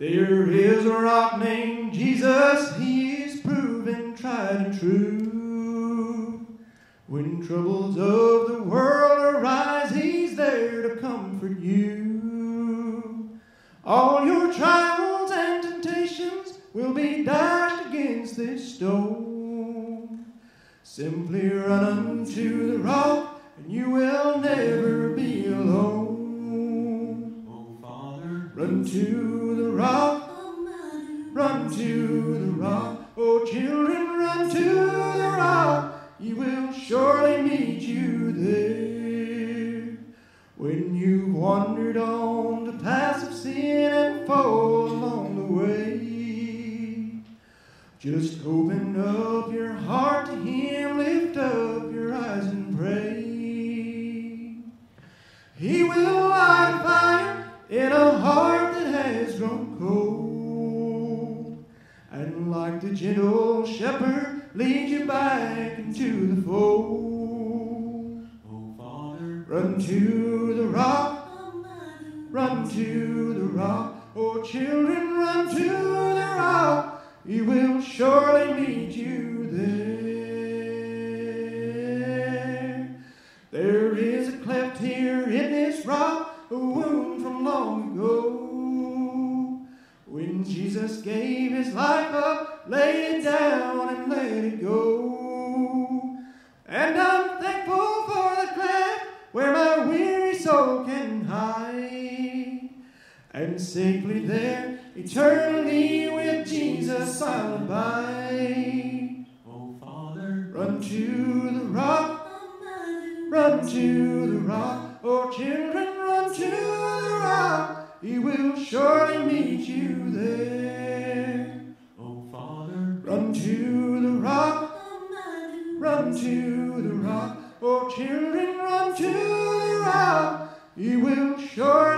There is a rock named Jesus, he is proven tried and true. When troubles of the world arise, he's there to comfort you. All your trials and temptations will be dashed against this stone. Simply run unto the rock, and you will never be alone. Oh, Father, Run to run to the rock. Oh, children, run to the rock. He will surely meet you there. When you've wandered on the paths of sin and fall along the way, just open up your heart to Him, lift up your eyes and pray. He will light a fire in a heart that has grown cold, the gentle shepherd, lead you back into the fold. oh, Father, Run to the rock, run to the rock. Oh, children, run to the rock. He will surely meet you there. There is a cleft here in this rock, a wound from long ago. When Jesus gave his life up, lay it down and let it go. And I'm thankful for the cleft where my weary soul can hide. And safely there, eternally with Jesus I'll abide. oh, Father, Run to the rock, run to the rock. Oh, children, run to the rock. He will surely meet you there. Run to the rock, run to the rock. Oh, children, run to the rock. He will surely